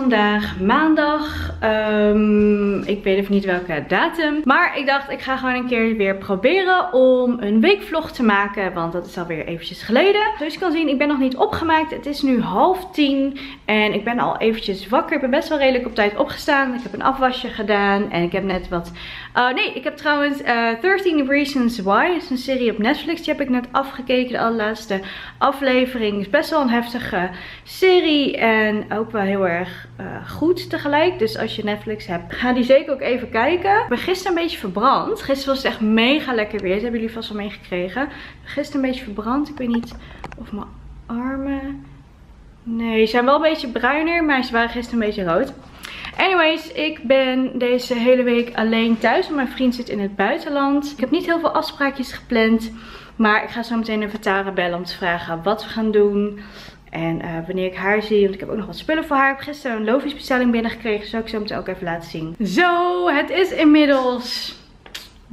vandaag maandag. Ehm, ik weet even niet welke datum. Maar ik dacht ik ga gewoon een keer weer proberen om een weekvlog te maken. Want dat is alweer eventjes geleden. Zoals je kan zien ik ben nog niet opgemaakt. Het is nu half tien. En ik ben al eventjes wakker. Ik ben best wel redelijk op tijd opgestaan. Ik heb een afwasje gedaan. En ik heb net wat... Uh, nee, ik heb trouwens uh, eh, 13 Reasons Why. Dat is een serie op Netflix. Die heb ik net afgekeken. De allerlaatste aflevering. Is best wel een heftige serie. En ook wel heel erg uh, goed tegelijk. Dus als je Netflix hebt, ga die zeker ook even kijken. Ik ben gisteren een beetje verbrand. Gisteren was het echt mega lekker weer. Dat hebben jullie vast wel meegekregen. Gisteren een beetje verbrand. Ik weet niet of mijn armen... Nee, ze zijn wel een beetje bruiner, maar ze waren gisteren een beetje rood. Anyways, ik ben deze hele week alleen thuis. Mijn vriend zit in het buitenland. Ik heb niet heel veel afspraakjes gepland. Maar ik ga zo meteen even Tara bellen om te vragen wat we gaan doen. En uh, wanneer ik haar zie, want ik heb ook nog wat spullen voor haar. Ik heb gisteren een Lofi's bestelling binnengekregen. Zal ik zo meteen ook even laten zien. Zo, het is inmiddels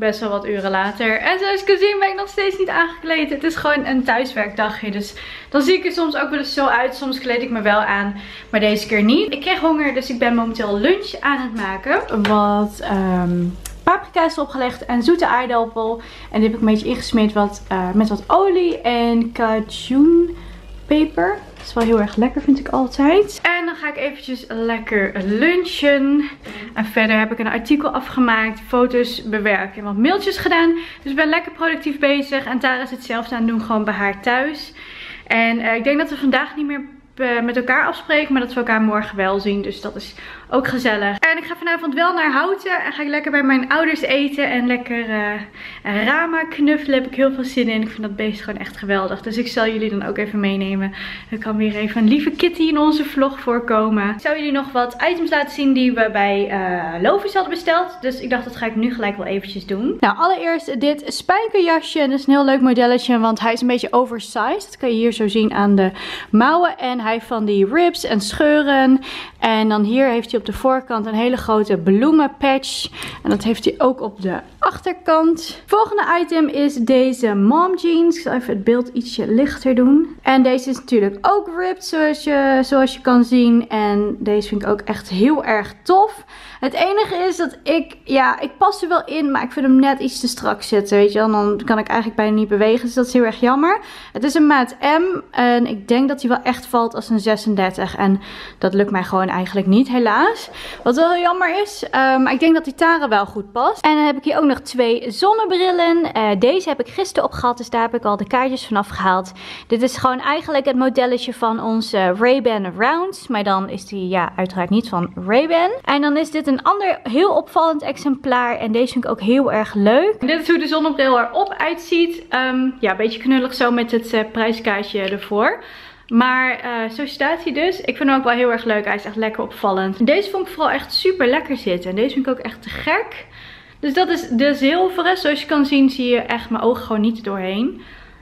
best wel wat uren later. En zoals je zien ben ik nog steeds niet aangekleed. Het is gewoon een thuiswerkdagje. Dus dan zie ik er soms ook wel eens zo uit. Soms kleed ik me wel aan, maar deze keer niet. Ik kreeg honger, dus ik ben momenteel lunch aan het maken. Wat... Um, paprika is opgelegd en zoete aardappel. En die heb ik een beetje ingesmeerd wat, uh, met wat olie en cajunpeper. Dat is wel heel erg lekker vind ik altijd. En dan ga ik eventjes lekker lunchen. En verder heb ik een artikel afgemaakt, foto's bewerkt en wat mailtjes gedaan. Dus ik ben lekker productief bezig. En Tara is hetzelfde aan het doen gewoon bij haar thuis. En uh, ik denk dat we vandaag niet meer eh, met elkaar afspreken. Maar dat we elkaar morgen wel zien. Dus dat is ook gezellig. En ik ga vanavond wel naar Houten. En ga ik lekker bij mijn ouders eten. En lekker uh, Rama knuffelen. Heb ik heel veel zin in. Ik vind dat beest gewoon echt geweldig. Dus ik zal jullie dan ook even meenemen. Er kan weer even een lieve kitty in onze vlog voorkomen. Ik zou jullie nog wat items laten zien die we bij uh, Lovis hadden besteld. Dus ik dacht dat ga ik nu gelijk wel eventjes doen. Nou allereerst dit spijkerjasje. Dat is een heel leuk modelletje. Want hij is een beetje oversized. Dat kan je hier zo zien aan de mouwen. En hij heeft van die ribs en scheuren. En dan hier heeft hij op de voorkant een hele grote bloemenpatch. En dat heeft hij ook op de achterkant. Volgende item is deze mom jeans. Ik zal even het beeld ietsje lichter doen. En deze is natuurlijk ook ripped zoals je, zoals je kan zien. En deze vind ik ook echt heel erg tof. Het enige is dat ik, ja, ik pas er wel in, maar ik vind hem net iets te strak zitten, weet je wel. Dan kan ik eigenlijk bijna niet bewegen, dus dat is heel erg jammer. Het is een maat M en ik denk dat hij wel echt valt als een 36. En dat lukt mij gewoon eigenlijk niet, helaas. Wat wel heel jammer is, um, maar ik denk dat die Tara wel goed past. En dan heb ik hier ook nog twee zonnebrillen. Uh, deze heb ik gisteren opgehad, dus daar heb ik al de kaartjes vanaf gehaald. Dit is gewoon eigenlijk het modelletje van onze Ray-Ban Rounds. Maar dan is die ja, uiteraard niet van Ray-Ban. En dan is dit een ander heel opvallend exemplaar. En deze vind ik ook heel erg leuk. Dit is hoe de zonnebril erop uitziet. Um, ja, een beetje knullig zo met het uh, prijskaartje ervoor. Maar uh, zo staat hij dus. Ik vind hem ook wel heel erg leuk. Hij is echt lekker opvallend. Deze vond ik vooral echt super lekker zitten. En deze vind ik ook echt te gek. Dus dat is de zilveren. Zoals je kan zien zie je echt mijn ogen gewoon niet doorheen.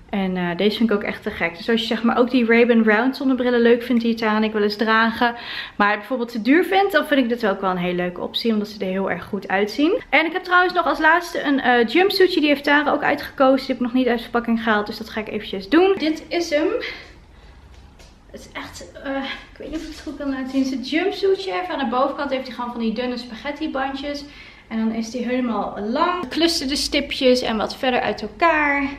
En uh, deze vind ik ook echt te gek. Dus als je zeg maar ook die Ray-Ban Round zonnebrillen leuk vindt die ik wel eens dragen. Maar bijvoorbeeld te duur vindt, dan vind ik dit ook wel een hele leuke optie. Omdat ze er heel erg goed uitzien. En ik heb trouwens nog als laatste een uh, jumpsuitje. Die heeft Tara ook uitgekozen. Die heb ik nog niet uit de verpakking gehaald. Dus dat ga ik eventjes doen. Dit is hem. Het is echt, uh, ik weet niet of ik het goed kan laten zien. Het is een jumpsuitje. Even aan de bovenkant heeft hij gewoon van die dunne spaghetti bandjes. En dan is die helemaal lang. Clusterde stipjes en wat verder uit elkaar.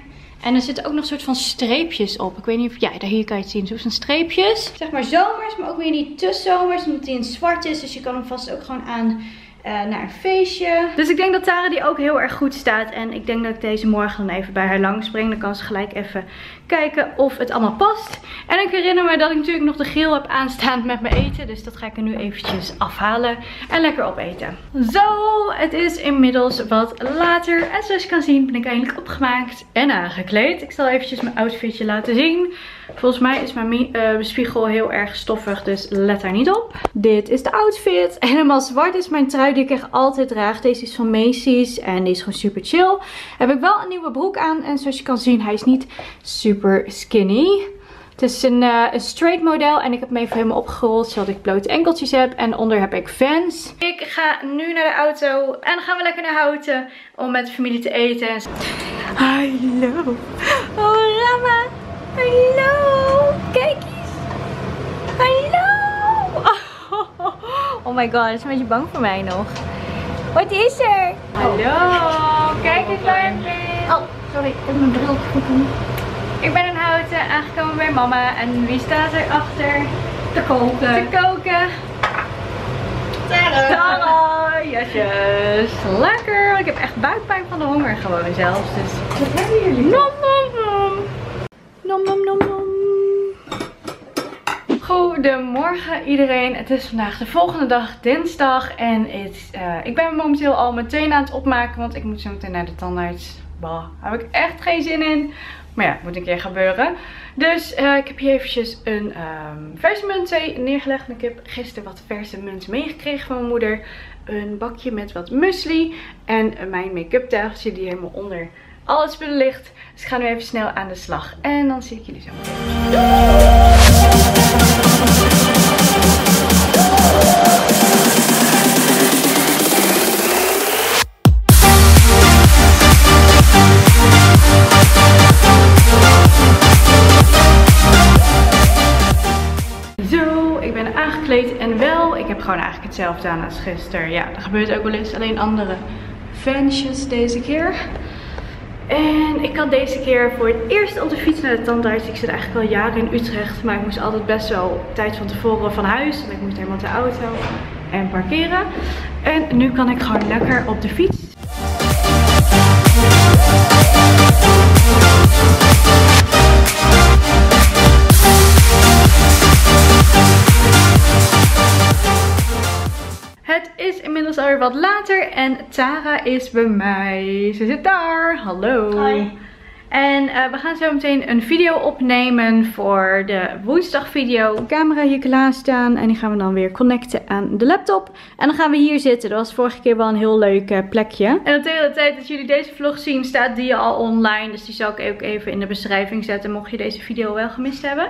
En er zitten ook nog een soort van streepjes op. Ik weet niet of... Ja, daar hier kan je het zien. Zo zijn streepjes. Zeg maar zomers, maar ook weer niet te zomers. Omdat hij in zwart is. Dus je kan hem vast ook gewoon aan uh, naar een feestje. Dus ik denk dat Tara die ook heel erg goed staat. En ik denk dat ik deze morgen dan even bij haar langs breng. Dan kan ze gelijk even kijken of het allemaal past. En ik herinner me dat ik natuurlijk nog de geel heb aanstaan met mijn eten. Dus dat ga ik er nu eventjes afhalen en lekker opeten. Zo, het is inmiddels wat later. En zoals je kan zien ben ik eindelijk opgemaakt en aangekleed. Ik zal eventjes mijn outfitje laten zien. Volgens mij is mijn uh, spiegel heel erg stoffig, dus let daar niet op. Dit is de outfit. Helemaal zwart is mijn trui die ik echt altijd draag. Deze is van Macy's en die is gewoon super chill. Heb ik wel een nieuwe broek aan en zoals je kan zien, hij is niet super skinny. Het is een, uh, een straight model en ik heb hem even helemaal opgerold zodat ik blote enkeltjes heb. En onder heb ik Vans. Ik ga nu naar de auto en dan gaan we lekker naar Houten om met de familie te eten. Hallo. Oh Rama. Hallo. Kijk eens. Hallo. Oh my god, is een beetje bang voor mij nog. Wat is er? Hallo, kijk eens waar ik ben. Oh, sorry, ik heb mijn bril goed doen. Ik ben in Houten aangekomen bij mama en wie staat er achter Te koken. te koken? Tara! Jasjes. Lekker. Ik heb echt buikpijn van de honger gewoon zelfs. Dus Wat hebben jullie? Nom nom nom. Nom nom nom nom. Goedemorgen iedereen. Het is vandaag de volgende dag, dinsdag. En het, eh, ik ben momenteel al meteen aan het opmaken, want ik moet zo meteen naar de tandarts. Bah, daar heb ik echt geen zin in. Maar ja, moet een keer gebeuren. Dus eh, ik heb hier eventjes een ehm verse muntthee neergelegd. En ik heb gisteren wat verse munt meegekregen van mijn moeder. Een bakje met wat muesli. En mijn make-up tafeltje die helemaal onder al het spullen ligt. Dus ik ga nu even snel aan de slag. En dan zie ik jullie zo. Gewoon eigenlijk hetzelfde aan als gisteren. Ja, dat gebeurt ook wel eens, alleen andere fansjes deze keer. En ik kan deze keer voor het eerst op de fiets naar de tandarts. Ik zit eigenlijk al jaren in Utrecht, maar ik moest altijd best wel tijd van tevoren van huis. Want ik moest helemaal de auto en parkeren. En nu kan ik gewoon lekker op de fiets. Het is inmiddels alweer wat later en Tara is bij mij. Ze zit daar. Hallo. Hoi. En eh, we gaan zo meteen een video opnemen voor de woensdagvideo. De camera hier klaar staan en die gaan we dan weer connecten aan de laptop. En dan gaan we hier zitten. Dat was vorige keer wel een heel leuk eh, plekje. En tegen de tijd dat jullie deze vlog zien staat die al online. Dus die zal ik ook even in de beschrijving zetten mocht je deze video wel gemist hebben.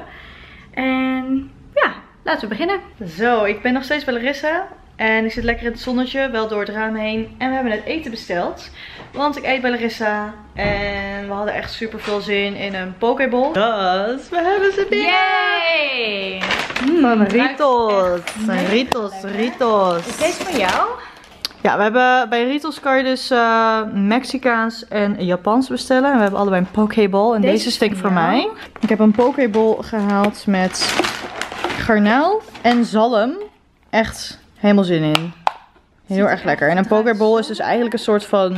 En ja, laten we beginnen. Zo, ik ben nog steeds bij Larissa. En ik zit lekker in het zonnetje, wel door het raam heen. En we hebben net eten besteld. Want ik eet bij Larissa. En we hadden echt super veel zin in een pokeball. Dus we hebben ze binnen. Yay! Van Ritos. Ritos, Ritos. Is deze van jou? Ja, we hebben bij Ritos kan je dus eh, Mexicaans en Japans bestellen. En we hebben allebei een pokeball. En Deze deze, van voor jou. mij. Ik heb een pokeball gehaald met garnaal en zalm. Echt helemaal zin in. Heel erg lekker. En een pokeball is dus eigenlijk een soort van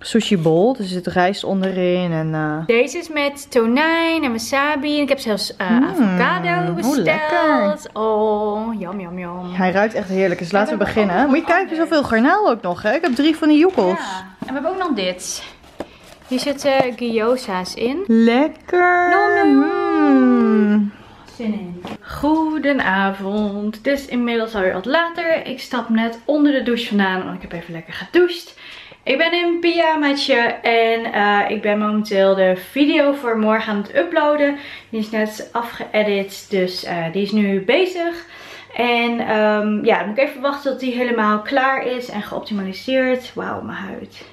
sushi bowl. Dus er zit rijst onderin en... eh, Deze is met tonijn en wasabi. En ik heb zelfs eh, Mm, avocado hoe besteld. lekker. Oh, jam jam jam. Hij ruikt echt heerlijk. Dus laten we ook beginnen. Moet je kijken, zoveel garnaal ook nog. Hè? Ik heb drie van die joekels. Ja. En we hebben ook nog dit. Hier zitten gyoza's in. Lekker. Nom, nom. Mm. Zin in. Goedenavond. Het is inmiddels alweer wat later. Ik stap net onder de douche vandaan, want ik heb even lekker gedoucht. Ik ben in een pyjamaatje en eh, ik ben momenteel de video voor morgen aan het uploaden. Die is net afgeëdit, dus eh, die is nu bezig. En ehm, ja, dan moet ik even wachten tot die helemaal klaar is en geoptimaliseerd. Wauw, mijn huid.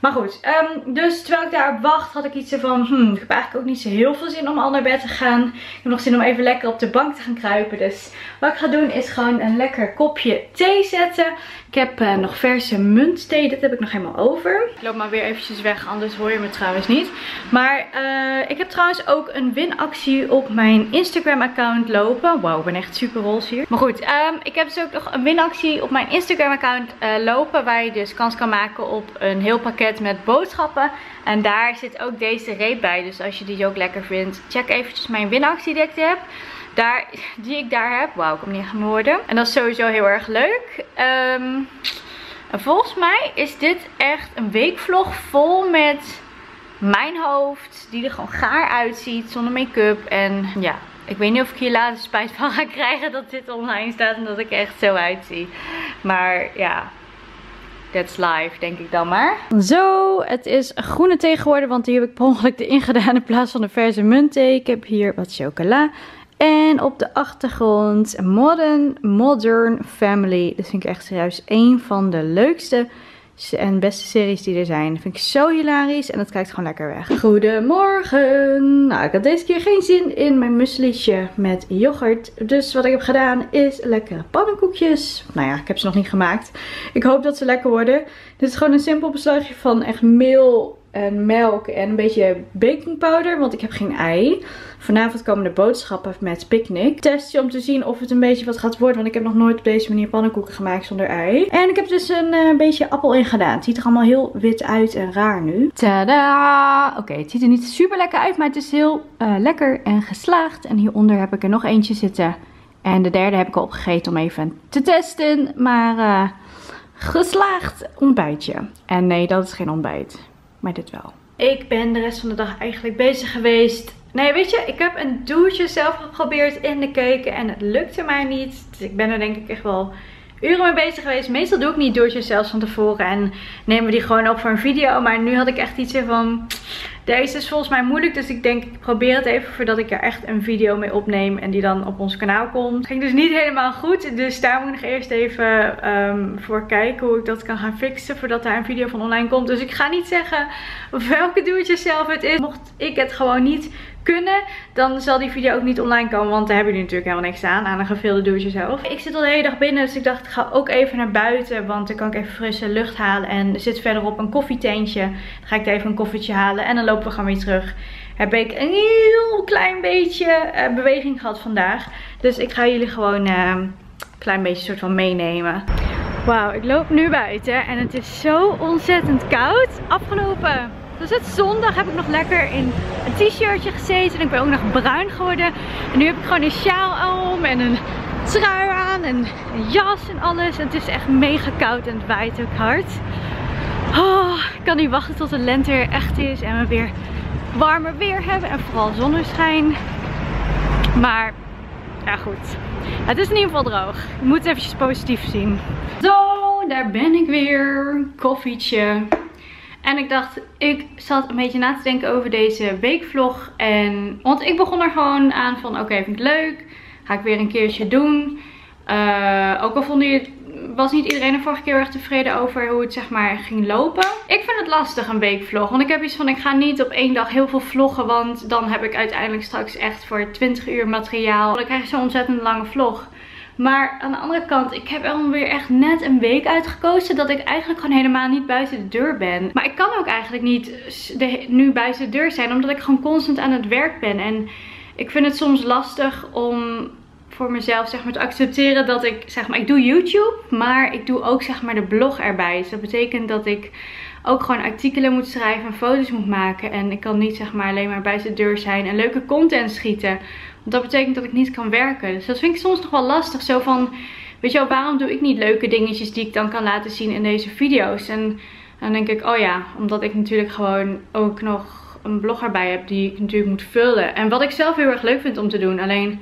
Maar goed, ehm, dus terwijl ik daarop wacht, had ik iets van, hmm, ik heb eigenlijk ook niet zo heel veel zin om al naar bed te gaan. Ik heb nog zin om even lekker op de bank te gaan kruipen. Dus wat ik ga doen is gewoon een lekker kopje thee zetten. Ik heb eh, nog verse muntthee, dit heb ik nog helemaal over. Ik loop maar weer eventjes weg, anders hoor je me trouwens niet. Maar eh, ik heb trouwens ook een winactie op mijn Instagram account lopen. Wauw, ik ben echt super roze hier. Maar goed, ehm, ik heb dus ook nog een winactie op mijn Instagram account eh, lopen. Waar je dus kans kan maken op een heel pakket met boodschappen. En daar zit ook deze reep bij. Dus als je die ook lekker vindt, check eventjes mijn winactie die ik heb. Daar, die ik daar heb. Wauw, ik kom niet woorden. En dat is sowieso heel erg leuk. Ehm, en volgens mij is dit echt een weekvlog vol met mijn hoofd. Die er gewoon gaar uitziet. Zonder make-up. En ja, ik weet niet of ik hier later spijt van ga krijgen dat dit online staat. En dat ik echt zo uitzie. Maar ja, That's life, denk ik dan maar. Zo, het is groene thee geworden, want die heb ik per ongeluk erin gedaan in plaats van de verse muntthee. Ik heb hier wat chocola. En op de achtergrond Modern, Modern Family. Dat vind ik echt serieus een van de leukste en beste series die er zijn. Dat vind ik zo hilarisch en dat kijkt gewoon lekker weg. Goedemorgen. Nou, ik had deze keer geen zin in mijn mueslietje met yoghurt. Dus wat ik heb gedaan is lekkere pannenkoekjes. Nou ja, ik heb ze nog niet gemaakt. Ik hoop dat ze lekker worden. Dit is gewoon een simpel beslagje van echt meel en melk en een beetje bakingpowder, want ik heb geen ei. Vanavond komen de boodschappen met picknick. Testje om te zien of het een beetje wat gaat worden, want ik heb nog nooit op deze manier pannenkoeken gemaakt zonder ei. En ik heb dus een uh, beetje appel in gedaan. Het ziet er allemaal heel wit uit en raar nu. Tada! Oké, het ziet er niet super lekker uit, maar het is heel uh, lekker en geslaagd. En hieronder heb ik er nog eentje zitten. En de derde heb ik al opgegeten om even te testen, maar... Uh, geslaagd ontbijtje. En nee, dat is geen ontbijt maar dit wel. Ik ben de rest van de dag eigenlijk bezig geweest. Nee, weet je, ik heb een douche zelf geprobeerd in de keuken en het lukte mij niet. Dus ik ben er denk ik echt wel uren mee bezig geweest. Meestal doe ik niet douches zelfs van tevoren en nemen we die gewoon op voor een video. Maar nu had ik echt iets van, deze is volgens mij moeilijk. Dus ik denk, ik probeer het even voordat ik er echt een video mee opneem en die dan op ons kanaal komt. Ging dus niet helemaal goed. Dus daar moet ik nog eerst even um, voor kijken hoe ik dat kan gaan fixen voordat daar een video van online komt. Dus ik ga niet zeggen welke douche zelf het is. Mocht ik het gewoon niet kunnen, dan zal die video ook niet online komen. Want daar hebben jullie natuurlijk helemaal niks aan, aan een geveelde douche zelf. Ik zit al de hele dag binnen, dus ik dacht ik ga ook even naar buiten. Want dan kan ik even frisse lucht halen. En er zit verderop een koffietentje. Dan ga ik even een koffietje halen en dan lopen we gewoon weer terug. Heb ik een heel klein beetje uh, beweging gehad vandaag. Dus ik ga jullie gewoon uh, een klein beetje soort van meenemen. Wauw, ik loop nu buiten en het is zo ontzettend koud. Afgelopen dus het zondag heb ik nog lekker in een t-shirtje gezeten. En ik ben ook nog bruin geworden. En nu heb ik gewoon een sjaal om en een trui aan en een jas en alles. En het is echt mega koud en het waait ook hard. Oh, ik kan niet wachten tot de lente er echt is en we weer warmer weer hebben. En vooral zonneschijn. Maar ja goed. Het is in ieder geval droog. Je moet het eventjes positief zien. Zo, daar ben ik weer. Koffietje. En ik dacht, ik zat een beetje na te denken over deze weekvlog. En, want ik begon er gewoon aan van, oké, vind ik leuk. Ga ik weer een keertje doen. Uh, ook al vond je, was niet iedereen er vorige keer erg tevreden over hoe het zeg maar ging lopen. Ik vind het lastig een weekvlog. Want ik heb iets van, ik ga niet op één dag heel veel vloggen. Want dan heb ik uiteindelijk straks echt voor 20 uur materiaal. Dan krijg je zo'n ontzettend lange vlog. Maar aan de andere kant, ik heb alweer echt net een week uitgekozen dat ik eigenlijk gewoon helemaal niet buiten de deur ben. Maar ik kan ook eigenlijk niet nu buiten de deur zijn, omdat ik gewoon constant aan het werk ben. En ik vind het soms lastig om voor mezelf zeg maar te accepteren dat ik zeg maar ik doe YouTube, maar ik doe ook zeg maar de blog erbij. Dus dat betekent dat ik ook gewoon artikelen moet schrijven en foto's moet maken en ik kan niet zeg maar alleen maar buiten de deur zijn en leuke content schieten dat betekent dat ik niet kan werken. Dus dat vind ik soms nog wel lastig. Zo van, weet je wel, waarom doe ik niet leuke dingetjes die ik dan kan laten zien in deze video's? En dan denk ik, oh ja, omdat ik natuurlijk gewoon ook nog een blog erbij heb die ik natuurlijk moet vullen. En wat ik zelf heel erg leuk vind om te doen. Alleen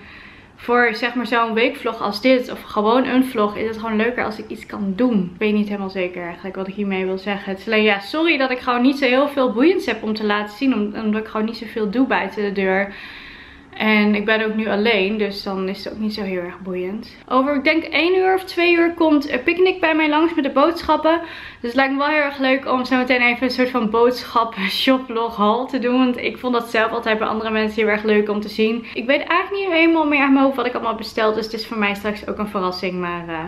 voor zeg maar zo'n weekvlog als dit, of gewoon een vlog, is het gewoon leuker als ik iets kan doen. Ik weet niet helemaal zeker eigenlijk wat ik hiermee wil zeggen. Het is alleen, ja, sorry dat ik gewoon niet zo heel veel boeiends heb om te laten zien. Omdat ik gewoon niet zoveel doe buiten de deur. En ik ben ook nu alleen, dus dan is het ook niet zo heel erg boeiend. Over, ik denk 1 uur of 2 uur komt een picknick bij mij langs met de boodschappen. Dus het lijkt me wel heel erg leuk om zo meteen even een soort van boodschappen shoplog haul te doen. Want ik vond dat zelf altijd bij andere mensen heel erg leuk om te zien. Ik weet eigenlijk niet helemaal meer aan mijn hoofd wat ik allemaal besteld. Dus het is voor mij straks ook een verrassing. Maar uh,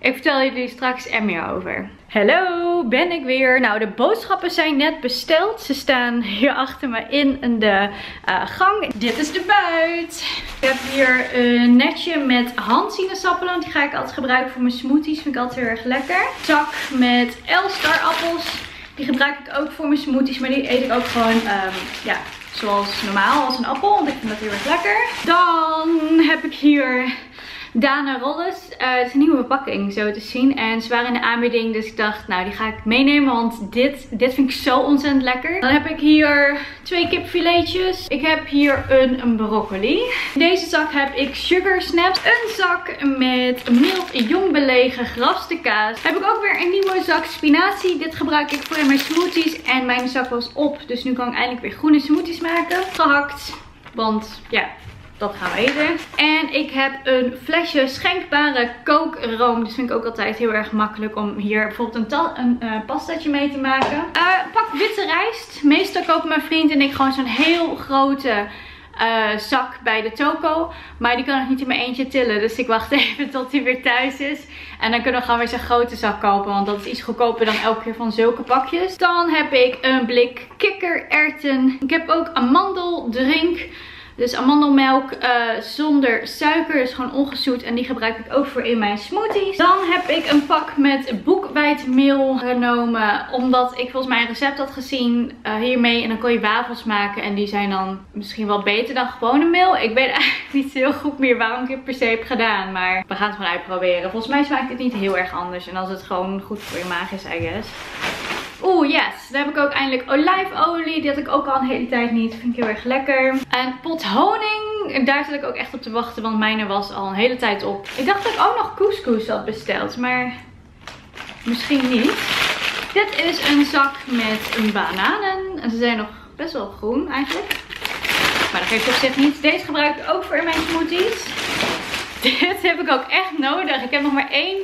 ik vertel jullie straks er meer over. Hallo, ben ik weer. Nou, de boodschappen zijn net besteld. Ze staan hier achter me in de uh, gang. Dit is de buit. Ik heb hier een netje met handsinaasappelen. Die ga ik altijd gebruiken voor mijn smoothies. Vind ik altijd heel erg lekker. Zak met Elstar appels. Die gebruik ik ook voor mijn smoothies. Maar die eet ik ook gewoon, um, ja, zoals normaal als een appel. Want ik vind dat heel erg lekker. Dan heb ik hier Dana Rolles. Uh, het is een nieuwe verpakking zo te zien. En ze waren in de aanbieding. Dus ik dacht, nou die ga ik meenemen. Want dit, dit vind ik zo ontzettend lekker. Dan heb ik hier twee kipfiletjes. Ik heb hier een, een broccoli. In deze zak heb ik sugar snaps. Een zak met mild jong belegen geraste kaas. Heb ik ook weer een nieuwe zak spinazie. Dit gebruik ik voor in mijn smoothies. En mijn zak was op. Dus nu kan ik eindelijk weer groene smoothies maken. Gehakt. Want ja, dat gaan we eten. En ik heb een flesje schenkbare kookroom. Dus vind ik ook altijd heel erg makkelijk om hier bijvoorbeeld een, een pastaatje mee te maken. Uh, pak witte rijst. Meestal kopen mijn vriend en ik gewoon zo'n heel grote uh, zak bij de toko. Maar die kan ik niet in mijn eentje tillen. Dus ik wacht even tot hij weer thuis is. En dan kunnen we gewoon weer zo'n grote zak kopen. Want dat is iets goedkoper dan elke keer van zulke pakjes. Dan heb ik een blik kikkererwten. Ik heb ook amandeldrink. Dus amandelmelk uh, zonder suiker. Dus gewoon ongezoet. En die gebruik ik ook voor in mijn smoothies. Dan heb ik een pak met boekwijdmeel genomen. Omdat ik volgens mij een recept had gezien uh, hiermee. En dan kon je wafels maken. En die zijn dan misschien wel beter dan gewone meel. Ik weet eigenlijk niet heel goed meer waarom ik het per se heb gedaan. Maar we gaan het gewoon uitproberen. Volgens mij smaakt het niet heel erg anders. En als het gewoon goed voor je maag is, I guess. Oeh, yes. Dan heb ik ook eindelijk olijfolie. Die had ik ook al een hele tijd niet. Vind ik heel erg lekker. En pot honing. Daar zat ik ook echt op te wachten. Want mijne was al een hele tijd op. Ik dacht dat ik ook nog couscous had besteld. Maar misschien niet. Dit is een zak met bananen. En ze zijn nog best wel groen eigenlijk. Maar dat geeft op zich niet. Deze gebruik ik ook voor mijn smoothies. Dit heb ik ook echt nodig. Ik heb nog maar één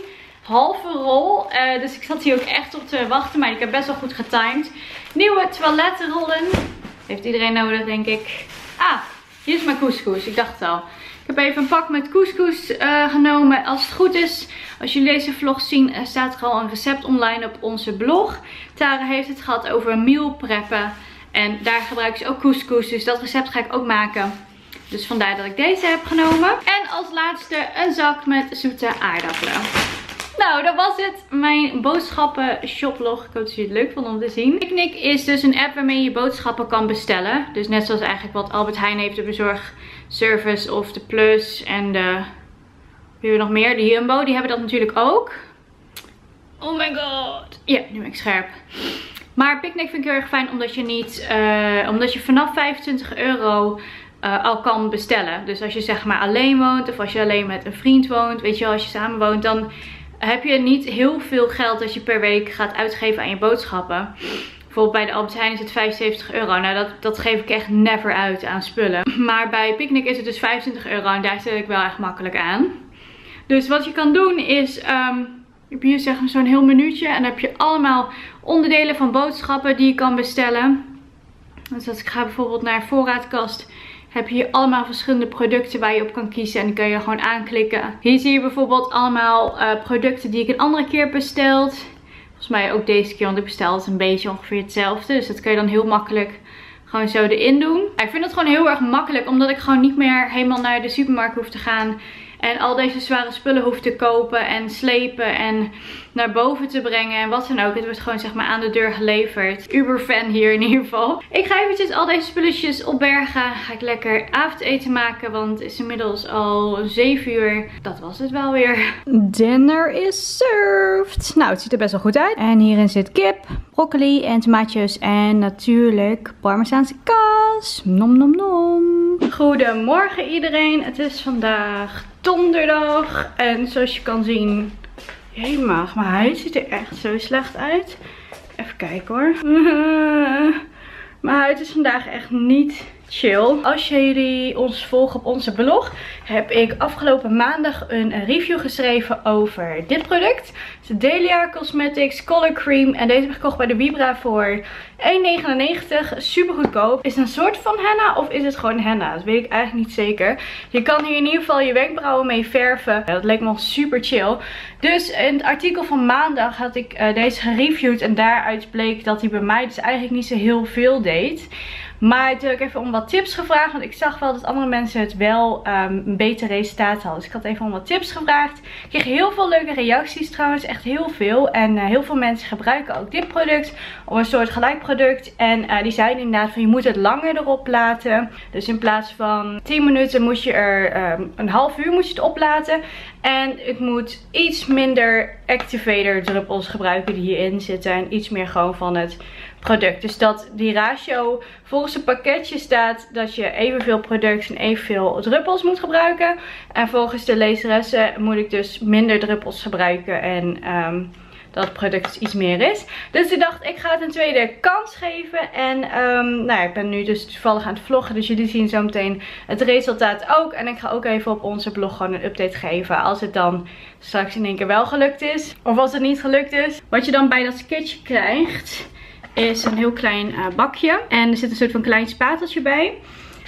halve rol. Uh, dus ik zat hier ook echt op te wachten. Maar ik heb best wel goed getimed. Nieuwe toilettenrollen. Heeft iedereen nodig, denk ik. Ah, hier is mijn couscous. Ik dacht al. Ik heb even een pak met couscous uh, genomen. Als het goed is, als jullie deze vlog zien, uh, staat er al een recept online op onze blog. Tara heeft het gehad over meal preppen. En daar gebruiken ze ook couscous. Dus dat recept ga ik ook maken. Dus vandaar dat ik deze heb genomen. En als laatste een zak met zoete aardappelen. Nou, dat was het. Mijn boodschappen shoplog. Ik hoop dat jullie het leuk vonden om te zien. Picnic is dus een app waarmee je boodschappen kan bestellen. Dus net zoals eigenlijk wat Albert Heijn heeft. De bezorgservice of de Plus en de... Wie we nog meer? De Jumbo. Die hebben dat natuurlijk ook. Oh my god. Ja, nu ben ik scherp. Maar Picnic vind ik heel erg fijn omdat je niet... Uh, omdat je vanaf 25 euro... Uh, al kan bestellen. Dus als je zeg maar alleen woont of als je alleen met een vriend woont, weet je wel, als je samen woont, dan heb je niet heel veel geld dat je per week gaat uitgeven aan je boodschappen. Bijvoorbeeld bij de Albert Heijn is het 75 euro. Nou, dat, dat geef ik echt never uit aan spullen. Maar bij Picnic is het dus 25 euro en daar zit ik wel echt makkelijk aan. Dus wat je kan doen is... Um, ik heb hier zeg zo'n heel minuutje. En dan heb je allemaal onderdelen van boodschappen die je kan bestellen. Dus als ik ga bijvoorbeeld naar voorraadkast heb je hier allemaal verschillende producten waar je op kan kiezen. En die kan je gewoon aanklikken. Hier zie je bijvoorbeeld allemaal uh, producten die ik een andere keer besteld. Volgens mij ook deze keer, want ik bestel het een beetje ongeveer hetzelfde. Dus dat kun je dan heel makkelijk gewoon zo erin doen. Ik vind het gewoon heel erg makkelijk, omdat ik gewoon niet meer helemaal naar de supermarkt hoef te gaan. En al deze zware spullen hoef te kopen en slepen en naar boven te brengen en wat dan ook. Het wordt gewoon zeg maar aan de deur geleverd. Uber fan hier in ieder geval. Ik ga eventjes al deze spulletjes opbergen. Ga ik lekker avondeten maken, want het is inmiddels al 7 uur. Dat was het wel weer. Dinner is served. Nou, het ziet er best wel goed uit. En hierin zit kip, broccoli en tomaatjes en natuurlijk parmezaanse kaas. Nom nom nom. Goedemorgen iedereen. Het is vandaag donderdag. En zoals je kan zien... Jemig, mijn huid ziet er echt zo slecht uit. Even kijken hoor. Mijn huid is vandaag echt niet chill. Als jullie ons volgen op onze blog, heb ik afgelopen maandag een review geschreven over dit product. De Delia Cosmetics Color Cream. En deze heb ik gekocht bij de Vibra voor 1,99. Super goedkoop. Is het een soort van henna of is het gewoon henna? Dat weet ik eigenlijk niet zeker. Je kan hier in ieder geval je wenkbrauwen mee verven. Dat leek me super chill. Dus in het artikel van maandag had ik uh, deze gereviewd. En daaruit bleek dat hij bij mij dus eigenlijk niet zo heel veel deed. Maar toen heb ik even om wat tips gevraagd. Want ik zag wel dat andere mensen het wel um, een beter resultaat hadden. Dus ik had even om wat tips gevraagd. Ik kreeg heel veel leuke reacties trouwens. Echt heel veel. En uh, heel veel mensen gebruiken ook dit product. Of een soort gelijkproduct. En uh, die zeiden inderdaad van je moet het langer erop laten. Dus in plaats van 10 minuten moet je er um, een half uur moet je het oplaten. En het moet iets minder activator druppels gebruiken die hierin zitten. En iets meer gewoon van het product. Dus dat die ratio volgens het pakketje staat dat je evenveel product en evenveel druppels moet gebruiken. En volgens de lezeressen moet ik dus minder druppels gebruiken en... Um, dat product dus iets meer is. Dus ik dacht, ik ga het een tweede kans geven. En um, nou ja, ik ben nu dus toevallig aan het vloggen. Dus jullie zien zo meteen het resultaat ook. En ik ga ook even op onze blog gewoon een update geven. Als het dan straks in één keer wel gelukt is. Of als het niet gelukt is. Wat je dan bij dat sketch krijgt is een heel klein uh, bakje. En er zit een soort van klein spateltje bij.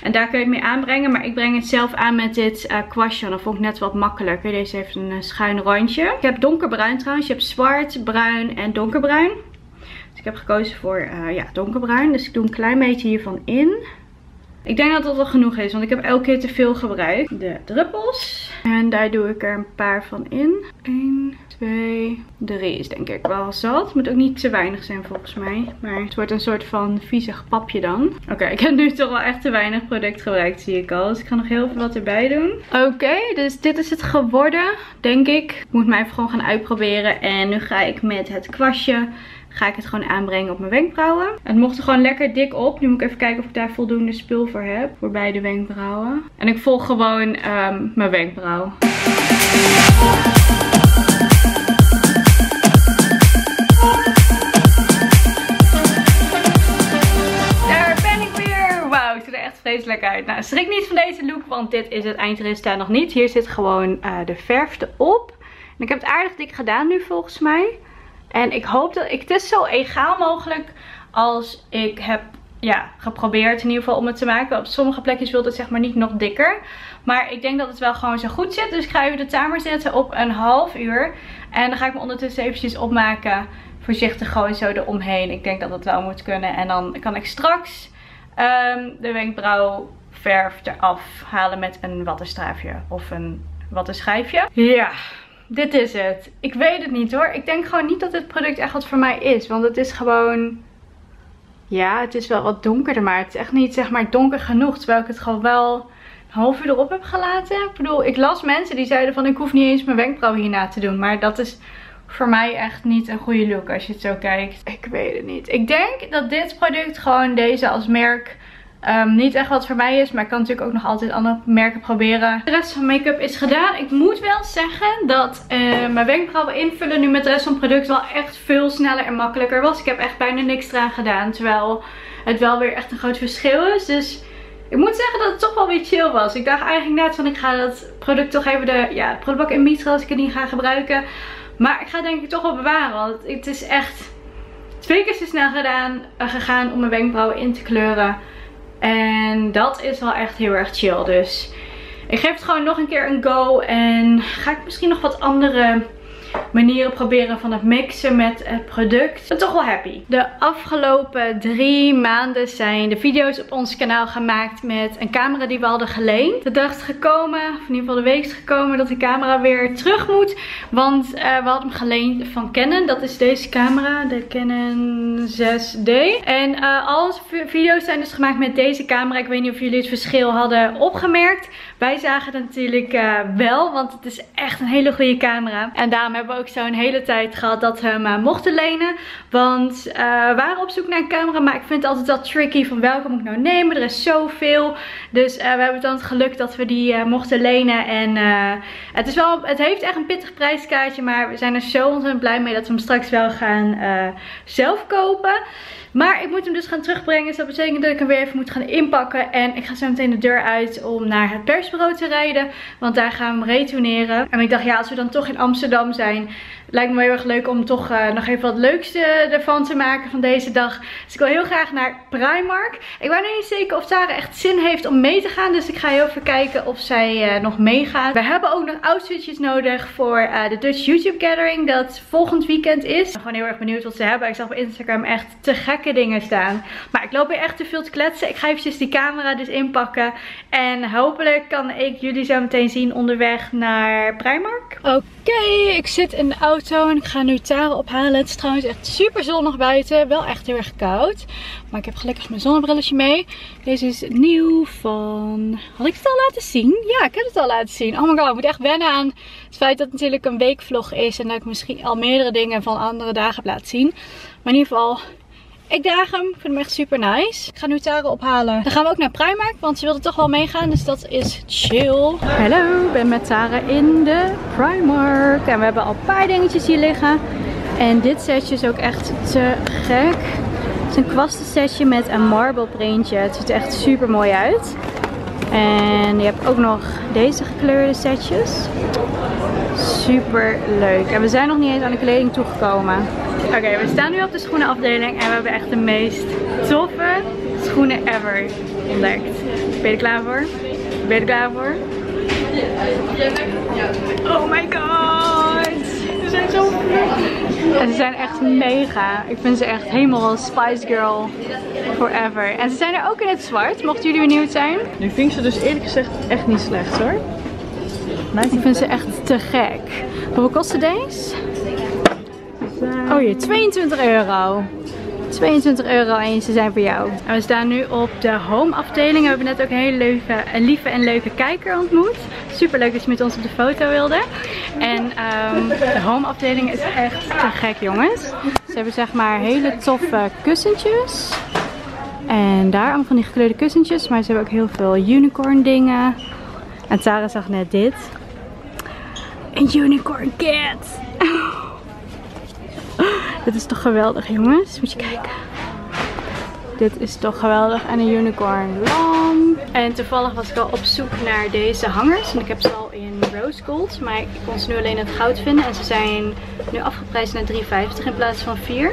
En daar kun je het mee aanbrengen. Maar ik breng het zelf aan met dit uh, kwastje. Dat vond ik net wat makkelijker. Deze heeft een uh, schuin randje. Ik heb donkerbruin trouwens. Je hebt zwart, bruin en donkerbruin. Dus ik heb gekozen voor ja, donkerbruin. Dus ik doe een klein beetje hiervan in. Ik denk dat dat wel genoeg is, want ik heb elke keer te veel gebruikt. De druppels. En daar doe ik er een paar van in. 1, 2, 3 is denk ik wel zat. Moet ook niet te weinig zijn volgens mij. Maar het wordt een soort van viezig papje dan. Oké, ik heb nu toch wel echt te weinig product gebruikt zie ik al. Dus ik ga nog heel veel wat erbij doen. Oké, dus dit is het geworden, denk ik. Ik moet mij even gewoon gaan uitproberen. En nu ga ik met het kwastje ga ik het gewoon aanbrengen op mijn wenkbrauwen. Het mocht er gewoon lekker dik op. Nu moet ik even kijken of ik daar voldoende spul voor heb. Voor beide wenkbrauwen. En ik volg gewoon um, mijn wenkbrauw. Daar ben ik weer. Wauw, er echt vreselijk uit. Nou, schrik niet van deze look, want dit is het eindresultaat nog niet. Hier zit gewoon uh, de verf erop. En ik heb het aardig dik gedaan nu volgens mij. En ik hoop dat ik het is zo egaal mogelijk als ik heb ja, geprobeerd in ieder geval om het te maken. Op sommige plekjes wilde het zeg maar niet nog dikker. Maar ik denk dat het wel gewoon zo goed zit. Dus ik ga even de timer zetten op een half uur. En dan ga ik me ondertussen eventjes opmaken. Voorzichtig gewoon zo eromheen. Ik denk dat dat wel moet kunnen. En dan kan ik straks um, de wenkbrauwverf eraf halen met een wattenstaafje. Of een wattenschijfje. Ja, dit is het. Ik weet het niet hoor. Ik denk gewoon niet dat dit product echt wat voor mij is. Want het is gewoon... Ja, het is wel wat donkerder. Maar het is echt niet zeg maar donker genoeg. Terwijl ik het gewoon wel een half uur erop heb gelaten. Ik bedoel, ik las mensen die zeiden van ik hoef niet eens mijn wenkbrauwen hierna te doen. Maar dat is voor mij echt niet een goede look als je het zo kijkt. Ik weet het niet. Ik denk dat dit product gewoon deze als merk Um, niet echt wat voor mij is, maar ik kan natuurlijk ook nog altijd andere merken proberen. De rest van make-up is gedaan. Ik moet wel zeggen dat uh, mijn wenkbrauwen invullen nu met de rest van het product wel echt veel sneller en makkelijker was. Ik heb echt bijna niks eraan gedaan, terwijl het wel weer echt een groot verschil is. Dus ik moet zeggen dat het toch wel weer chill was. Ik dacht eigenlijk net van ik ga dat product toch even de, ja, de productbak in mieteren als ik het niet ga gebruiken. Maar ik ga het denk ik toch wel bewaren, want het is echt twee keer zo snel gedaan, uh, gegaan om mijn wenkbrauwen in te kleuren. En dat is wel echt heel erg chill. Dus ik geef het gewoon nog een keer een go. En ga ik misschien nog wat andere manieren proberen van het mixen met het product. Ben toch wel happy. De afgelopen drie maanden zijn de video's op ons kanaal gemaakt met een camera die we hadden geleend. De dag is gekomen, of in ieder geval de week is gekomen dat de camera weer terug moet. Want uh, we hadden hem geleend van Canon. Dat is deze camera, de Canon 6D. En uh, al onze video's zijn dus gemaakt met deze camera. Ik weet niet of jullie het verschil hadden opgemerkt. Wij zagen het natuurlijk uh, wel, want het is echt een hele goede camera. En daarom hebben we ook zo een hele tijd gehad dat we hem uh, mochten lenen. Want uh, we waren op zoek naar een camera, maar ik vind het altijd wel tricky van welke moet ik nou nemen. Er is zoveel. Dus we hebben dan het geluk dat we die mochten lenen. En het, is wel, het heeft echt een pittig prijskaartje, maar we zijn er zo ontzettend blij mee dat we hem straks wel gaan zelf kopen. Maar ik moet hem dus gaan terugbrengen. Dus dat betekent dat ik hem weer even moet gaan inpakken. En ik ga zo meteen de deur uit om naar het persbureau te rijden. Want daar gaan we hem retourneren. En ik dacht, ja, als we dan toch in Amsterdam zijn, lijkt me heel erg leuk om toch uh, nog even wat leukste ervan te maken van deze dag. Dus ik wil heel graag naar Primark. Ik weet niet zeker of Sarah echt zin heeft om mee te gaan. Dus ik ga heel even kijken of zij uh, nog meegaat. We hebben ook nog outfitjes nodig voor de Dutch YouTube Gathering. Dat volgend weekend is. Ik ben gewoon heel erg benieuwd wat ze hebben. Ik zag op Instagram echt te gekke dingen staan. Maar ik loop weer echt te veel te kletsen. Ik ga eventjes die camera dus inpakken. En hopelijk kan ik jullie zo meteen zien onderweg naar Primark. Oké, ik zit in de auto en ik ga nu Tara ophalen. Het is trouwens echt super zonnig buiten. Wel echt heel erg koud. Maar ik heb gelukkig mijn zonnebrilletje mee. Deze is nieuw van... Had ik het al laten zien? Ja, ik heb het al laten zien. Oh my god, ik moet echt wennen aan het feit dat het natuurlijk een weekvlog is. En dat ik misschien al meerdere dingen van andere dagen heb laten zien. Maar in ieder geval, ik draag hem. Ik vind hem echt super nice. Ik ga nu Tara ophalen. Dan gaan we ook naar Primark. Want ze wilde toch wel meegaan. Dus dat is chill. Hallo, ik ben met Tara in de Primark. En we hebben al een paar dingetjes hier liggen. En dit setje is ook echt te gek. Het is een kwastensetje met een marble printje. Het ziet er echt super mooi uit. En je hebt ook nog deze gekleurde setjes. Super leuk. En we zijn nog niet eens aan de kleding toegekomen. Oké, we staan nu op de schoenenafdeling en we hebben echt de meest toffe schoenen ever ontdekt. Ben je er klaar voor? Ben je er klaar voor? Oh my god! Ze zijn zo En ze zijn echt mega. Ik vind ze echt helemaal Spice Girl forever. En ze zijn er ook in het zwart, mochten jullie benieuwd zijn. Nu vind ik ze dus eerlijk gezegd echt niet slecht hoor. Ik vind ze echt te gek. Hoeveel kostte deze? Oh je, 22 euro. 22 euro en ze zijn voor jou. En we staan nu op de home afdeling. We hebben net ook een hele leuke, een lieve en leuke kijker ontmoet. Super leuk dat je met ons op de foto wilde. En um, de home afdeling is echt te gek jongens. Ze hebben zeg maar hele toffe kussentjes. En daar allemaal van die gekleurde kussentjes. Maar ze hebben ook heel veel unicorn dingen. En Tara zag net dit. Een unicorn cat. Dit is toch geweldig jongens. Moet je kijken. Dit is toch geweldig. En een unicorn lamp. En toevallig was ik al op zoek naar deze hangers. En ik heb ze al in rose gold. Maar ik kon ze nu alleen in het goud vinden. En ze zijn nu afgeprijsd naar 3,50 in plaats van 4.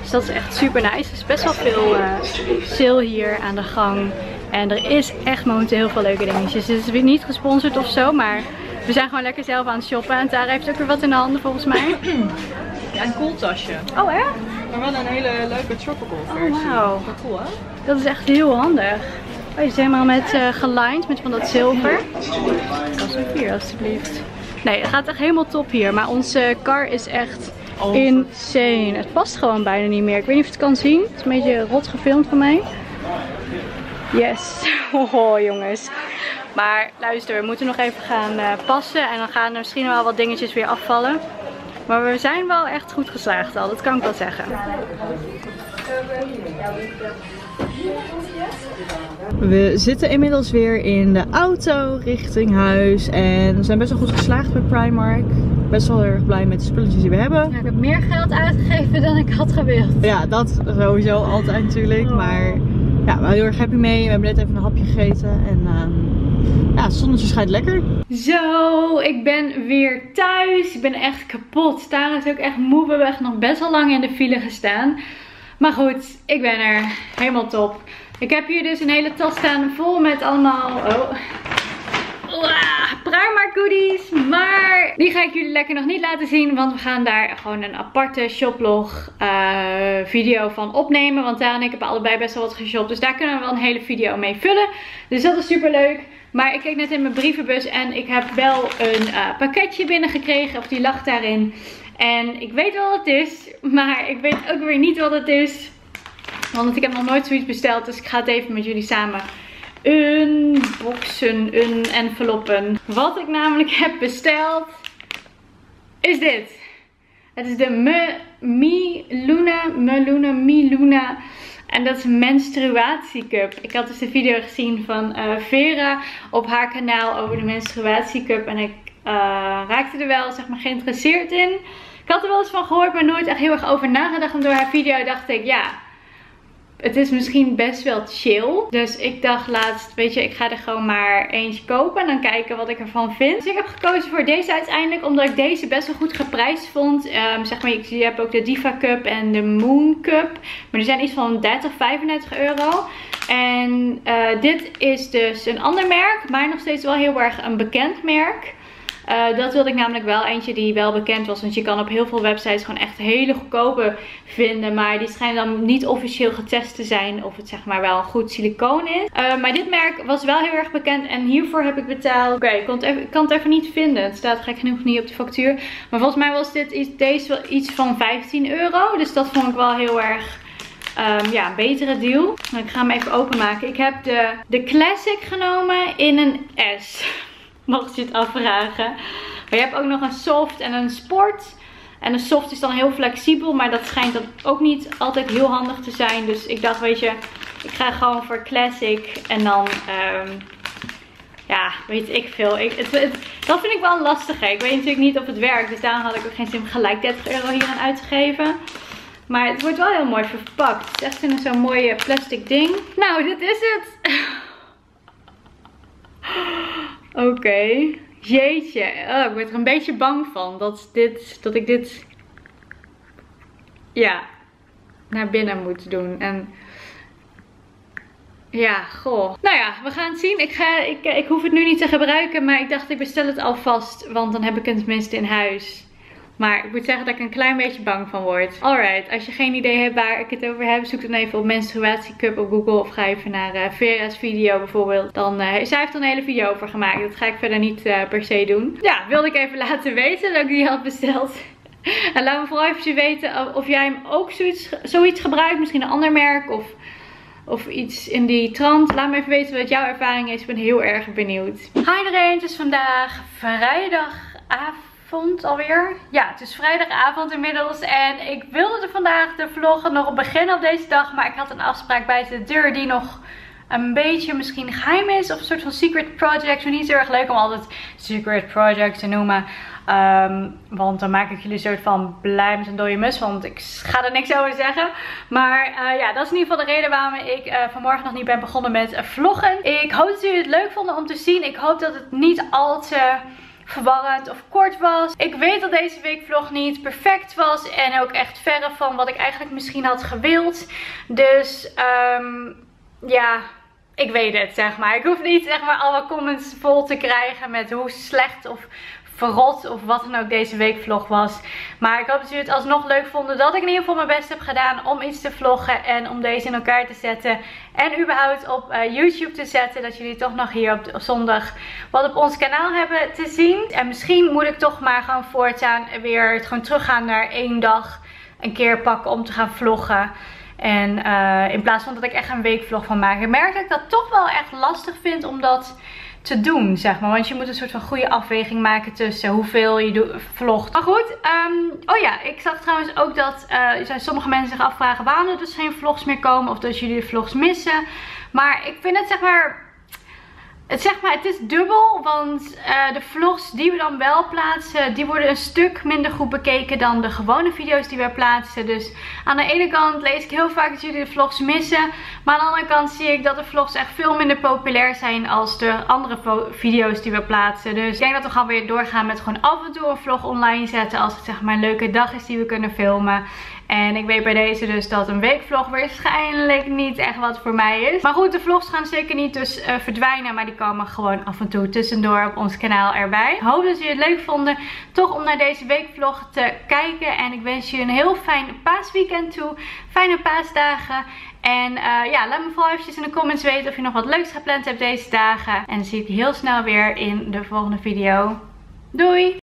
Dus dat is echt super nice. Er is best wel veel uh, sale hier aan de gang. En er is echt momenteel heel veel leuke dingetjes. Het is niet gesponsord of zo. Maar we zijn gewoon lekker zelf aan het shoppen. En Tara heeft ook weer wat in de handen volgens mij. Ja, een koeltasje. Oh echt? Maar wel een hele leuke tropical versie. Oh, wauw. Wat cool hè? Dat is echt heel handig. Oh, je is helemaal met uh, gelined met van dat zilver. Alsjeblieft hier alsjeblieft. Nee, het gaat echt helemaal top hier. Maar onze car is echt Oh, insane. Het past gewoon bijna niet meer. Ik weet niet of je het kan zien. Het is een beetje rot gefilmd van mij. Yes. Oh jongens. Maar luister, we moeten nog even gaan uh, passen. En dan gaan er misschien wel wat dingetjes weer afvallen. Maar we zijn wel echt goed geslaagd al. Dat kan ik wel zeggen. We zitten inmiddels weer in de auto richting huis. En we zijn best wel goed geslaagd bij Primark. Best wel erg blij met de spulletjes die we hebben. Ja, ik heb meer geld uitgegeven dan ik had gewild. Ja, dat sowieso altijd natuurlijk. Maar ja, we zijn heel erg happy mee. We hebben net even een hapje gegeten. En ehm, zonnetje schijnt lekker. Zo, ik ben weer thuis. Ik ben echt kapot. Tara is ook echt moe. We hebben echt nog best wel lang in de file gestaan. Maar goed, ik ben er. Helemaal top. Ik heb hier dus een hele tas staan vol met allemaal... Oh. Primark goodies. Maar die ga ik jullie lekker nog niet laten zien. Want we gaan daar gewoon een aparte shoplog uh, video van opnemen. Want Tara en ik hebben allebei best wel wat geshopt. Dus daar kunnen we wel een hele video mee vullen. Dus dat is super leuk. Maar ik keek net in mijn brievenbus en ik heb wel een uh, pakketje binnengekregen. Of die lag daarin. En ik weet wel wat het is. Maar ik weet ook weer niet wat het is. Want ik heb nog nooit zoiets besteld. Dus ik ga het even met jullie samen unboxen. Een enveloppen. Wat ik namelijk heb besteld. Is dit. Het is de Me, Mi Luna. Me Luna. Mi Luna. En dat is een menstruatiecup. Ik had dus de video gezien van uh, Vera op haar kanaal over de menstruatiecup. En ik uh, raakte er wel zeg maar geïnteresseerd in. Ik had er wel eens van gehoord, maar nooit echt heel erg over nagedacht. En door haar video dacht ik, ja, het is misschien best wel chill. Dus ik dacht laatst, weet je, ik ga er gewoon maar eentje kopen. En dan kijken wat ik ervan vind. Dus ik heb gekozen voor deze uiteindelijk. Omdat ik deze best wel goed geprijsd vond. Um, zeg maar, je hebt ook de Diva Cup en de Moon Cup. Maar die zijn iets van 30, 35 euro. En uh, dit is dus een ander merk. Maar nog steeds wel heel erg een bekend merk. Uh, dat wilde ik namelijk wel. Eentje die wel bekend was. Want je kan op heel veel websites gewoon echt hele goedkope vinden. Maar die schijnen dan niet officieel getest te zijn. Of het zeg maar wel goed silicoon is. Uh, maar dit merk was wel heel erg bekend. En hiervoor heb ik betaald. Oké, ik, ik, kan het even niet vinden. Het staat gek genoeg niet op de factuur. Maar volgens mij was dit, deze wel iets van 15 euro. Dus dat vond ik wel heel erg... Um, ja, een betere deal. Ik ga hem even openmaken. Ik heb de, de Classic genomen in een S. Mocht je het afvragen. Maar je hebt ook nog een soft en een sport. En een soft is dan heel flexibel. Maar dat schijnt dan ook niet altijd heel handig te zijn. Dus ik dacht, weet je, ik ga gewoon voor classic. En dan um, ja, weet ik veel. Ik, het, dat vind ik wel een lastige. Ik weet natuurlijk niet of het werkt. Dus daarom had ik ook geen zin om gelijk 30 euro hier aan uit te geven. Maar het wordt wel heel mooi verpakt. Het is echt in zo'n mooie plastic ding. Nou, dit is het. Oké. Jeetje. Oh, ik word er een beetje bang van. Dat, dit, dat ik dit... Ja. Naar binnen moet doen. En... Ja, goh. Nou ja, we gaan het zien. Ik, ga, ik, ik hoef het nu niet te gebruiken. Maar ik dacht ik bestel het alvast. Want dan heb ik het tenminste in huis. Maar ik moet zeggen dat ik een klein beetje bang van word. Alright, als je geen idee hebt waar ik het over heb, zoek dan even op menstruatiecup op Google. Of ga even naar uh, Vera's video bijvoorbeeld. Dan, uh, zij heeft er een hele video over gemaakt. Dat ga ik verder niet uh, per se doen. Ja, wilde ik even laten weten dat ik die had besteld. en laat me vooral even weten of jij hem ook zoiets, zoiets gebruikt. Misschien een ander merk of... Of iets in die trant. Laat me even weten wat jouw ervaring is. Ik ben heel erg benieuwd. Hi iedereen, het is vandaag vrijdagavond alweer. Ja, het is vrijdagavond inmiddels. En ik wilde vandaag de vlog nog beginnen op deze dag. Maar ik had een afspraak bij de deur die nog een beetje misschien geheim is. Of een soort van secret project. Niet zo erg leuk om altijd secret project te noemen. Ehm, want dan maak ik jullie een soort van blij met een dode mus. Want ik ga er niks over zeggen. Maar uh, ja, dat is in ieder geval de reden waarom ik uh, vanmorgen nog niet ben begonnen met vloggen. Ik hoop dat jullie het leuk vonden om te zien. Ik hoop dat het niet al te verwarrend of kort was. Ik weet dat deze weekvlog niet perfect was. En ook echt verre van wat ik eigenlijk misschien had gewild. Dus um, ja, ik weet het zeg maar. Ik hoef niet zeg maar alle comments vol te krijgen met hoe slecht of verrot of wat dan ook deze weekvlog was. Maar ik hoop dat jullie het alsnog leuk vonden dat ik in ieder geval mijn best heb gedaan om iets te vloggen en om deze in elkaar te zetten. En überhaupt op uh, YouTube te zetten. Dat jullie toch nog hier op, zondag wat op ons kanaal hebben te zien. En misschien moet ik toch maar gewoon voortaan weer gewoon teruggaan naar één dag een keer pakken om te gaan vloggen. En uh, in plaats van dat ik echt een weekvlog van maak. Ik merk dat ik dat toch wel echt lastig vind. Omdat te doen, zeg maar. Want je moet een soort van goede afweging maken tussen hoeveel je vlogt. Maar goed, um, oh ja, ik zag trouwens ook dat uh, sommige mensen zich afvragen waarom er dus geen vlogs meer komen. Of dat jullie de vlogs missen. Maar ik vind het zeg maar het, zeg maar, het is dubbel, want uh, de vlogs die we dan wel plaatsen, die worden een stuk minder goed bekeken dan de gewone video's die we plaatsen. Dus aan de ene kant lees ik heel vaak dat jullie de vlogs missen. Maar aan de andere kant zie ik dat de vlogs echt veel minder populair zijn als de andere video's die we plaatsen. Dus ik denk dat we gewoon weer doorgaan met gewoon af en toe een vlog online zetten als het zeg maar een leuke dag is die we kunnen filmen. En ik weet bij deze dus dat een weekvlog waarschijnlijk niet echt wat voor mij is. Maar goed, de vlogs gaan zeker niet dus uh, verdwijnen. Maar die komen gewoon af en toe tussendoor op ons kanaal erbij. Ik hoop dat jullie het leuk vonden toch om naar deze weekvlog te kijken. En ik wens jullie een heel fijn paasweekend toe. Fijne paasdagen. En uh, ja, laat me vooral eventjes in de comments weten of je nog wat leuks gepland hebt deze dagen. En dan zie ik je heel snel weer in de volgende video. Doei!